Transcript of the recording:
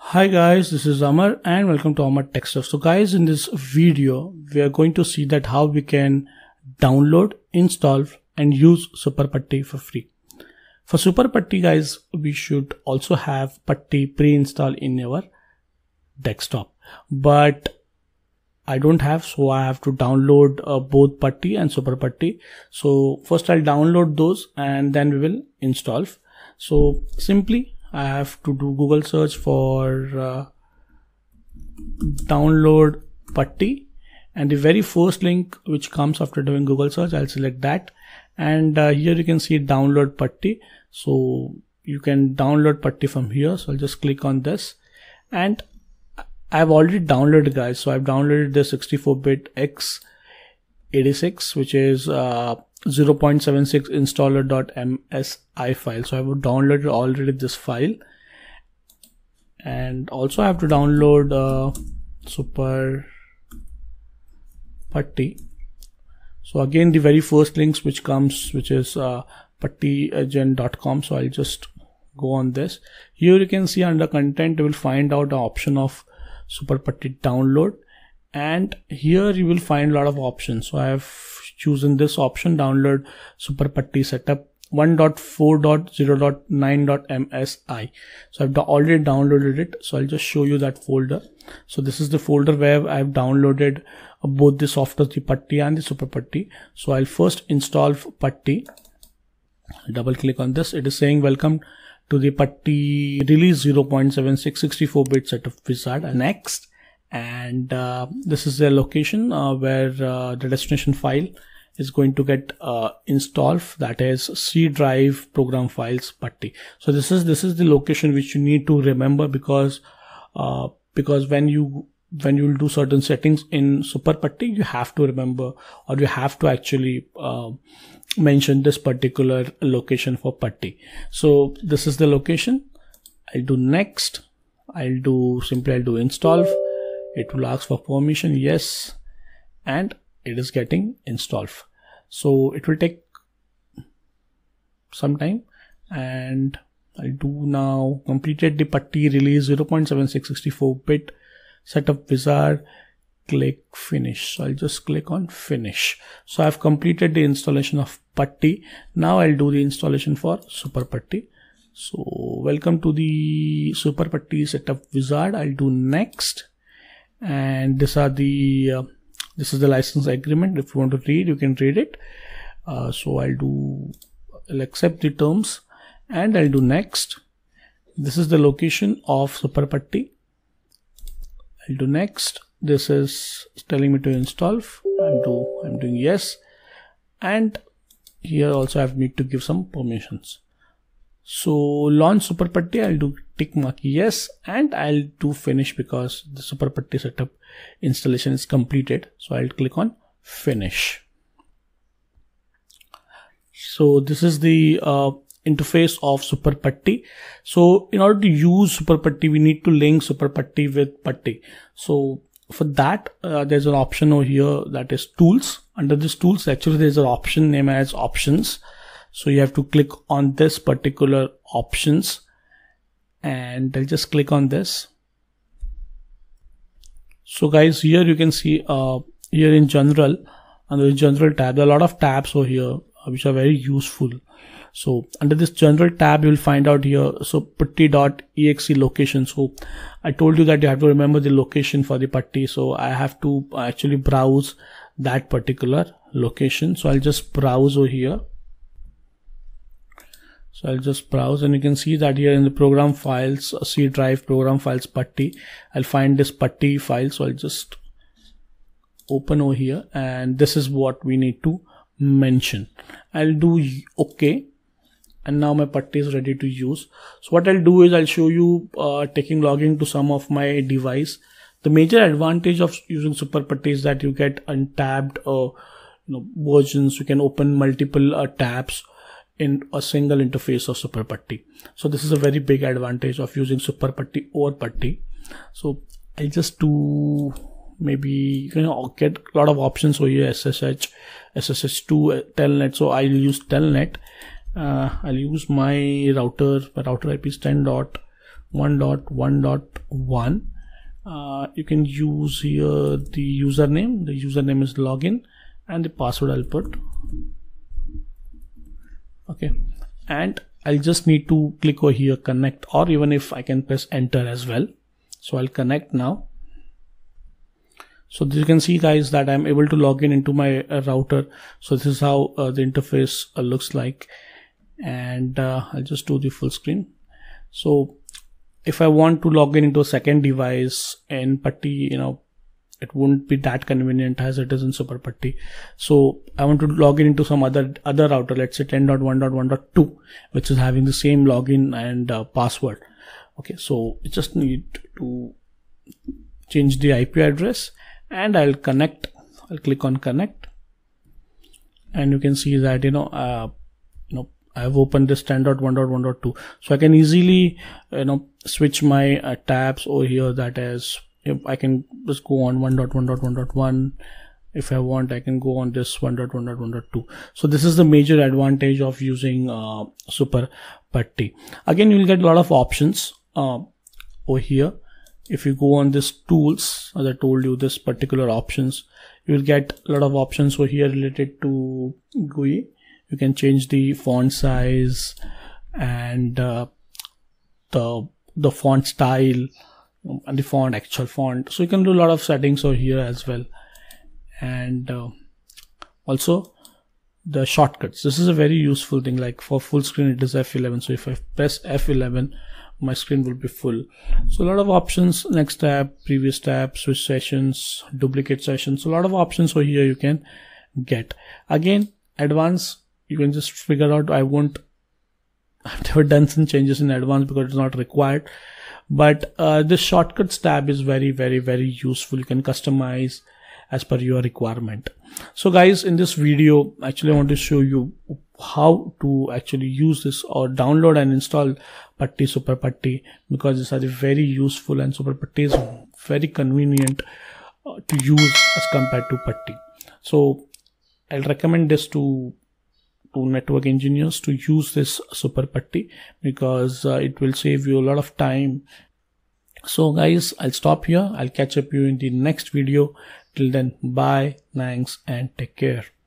Hi guys, this is Amar and welcome to Amar Tech Stuff. So guys, in this video, we are going to see that how we can download, install and use Super Putty for free. For Super Putty guys, we should also have Putty pre-installed in our desktop. But I don't have so I have to download uh, both Putty and Super Putty. So first I'll download those and then we will install. So simply I have to do Google search for uh, download putty. And the very first link which comes after doing Google search I'll select that. And uh, here you can see download putty. So you can download putty from here. So I'll just click on this. And I've already downloaded guys. So I've downloaded the 64-bit x86 which is uh, 0.76 installer.msi file. So I have downloaded already this file. And also I have to download uh, super putty. So again the very first links which comes which is uh, puttygen.com so I'll just go on this. Here you can see under content you will find out the option of super putty download and here you will find a lot of options. So I have chosen this option download super putty setup 1.4.0.9.msi so I've already downloaded it. So I'll just show you that folder. So this is the folder where I've downloaded both the software the putty and the super putty so I'll first install putty double click on this. It is saying welcome to the putty release 0.76 64 bit setup wizard. And next and uh, this is the location uh, where uh, the destination file is going to get uh, installed. That is C drive program files putty so this is this is the location which you need to remember because uh, because when you when you will do certain settings in super putty you have to remember or you have to actually uh, mention this particular location for putty so this is the location. I'll do next. I'll do simply I'll do install it will ask for permission yes and it is getting installed. So it will take some time and I'll do now. Completed the putty release 0.7664 bit setup wizard click finish. So I'll just click on finish. So I've completed the installation of putty now I'll do the installation for super putty so welcome to the super putty setup wizard I'll do next and these are the uh, this is the license agreement. If you want to read you can read it. Uh, so I'll do I'll accept the terms and I'll do next. This is the location of super putty I'll do next. This is telling me to install. I'm do I'm doing yes. And here also I need to give some permissions so launch super putty I'll do tick mark yes and I'll do finish because the super putty setup installation is completed. So I'll click on finish. So this is the uh, interface of super putty so in order to use super putty we need to link super putty with putty so for that uh, there's an option over here that is tools. Under this tools actually there's an option named as options so you have to click on this particular options and I'll just click on this. So guys here you can see uh, here in general under the general tab there are a lot of tabs over here uh, which are very useful. So under this general tab you will find out here so putty.exe location. So i told you that you have to remember the location for the putty. So i have to actually browse that particular location. So i'll just browse over here so I'll just browse and you can see that here in the program files, uh, C drive program files putty, I'll find this putty file. So I'll just open over here and this is what we need to mention. I'll do OK and now my putty is ready to use. So what I'll do is I'll show you uh, taking logging to some of my device. The major advantage of using super putty is that you get untabbed uh, you know, versions. You can open multiple uh, tabs in a single interface of super putty so this is a very big advantage of using super putty or putty so i'll just do maybe you can get a lot of options over here ssh ssh2 telnet. So i'll use telnet. Uh, i'll use my router my router ip is 10 dot 1.1.1 uh, you can use here the username. The username is login and the password I'll put okay. And I'll just need to click over here connect or even if I can press enter as well. So I'll connect now. So you can see guys that I'm able to log in into my uh, router. So this is how uh, the interface uh, looks like. And uh, I'll just do the full screen. So if I want to log in into a second device in Putty you know it won't be that convenient as it is in Super Putty. So I want to log in into some other other router, let's say 10.1.1.2, which is having the same login and uh, password. Okay, so you just need to change the IP address and I'll connect. I'll click on connect, and you can see that you know uh, you know I've opened this 10.1.1.2, so I can easily you know switch my uh, tabs over here. That is I can just go on 1.1.1.1 if I want I can go on this 1.1.1.2 so this is the major advantage of using uh, super putty. Again you will get a lot of options uh, over here. If you go on this tools as I told you this particular options you will get a lot of options over here related to GUI you can change the font size and uh, the the font style and the font actual font. So you can do a lot of settings over here as well. And uh, also the shortcuts. This is a very useful thing. Like for full screen it is f11 so if i press f11 my screen will be full. So a lot of options next tab previous tab switch sessions duplicate sessions. So a lot of options over here you can get. Again advanced you can just figure out i won't i've never done some changes in advance because it's not required but uh, this shortcuts tab is very very very useful. You can customize as per your requirement. So guys in this video actually i want to show you how to actually use this or download and install putty super putty because these are very useful and super putty is very convenient uh, to use as compared to putty so i'll recommend this to to network engineers to use this super putty because uh, it will save you a lot of time. So guys i'll stop here. I'll catch up you in the next video. Till then bye. Thanks and take care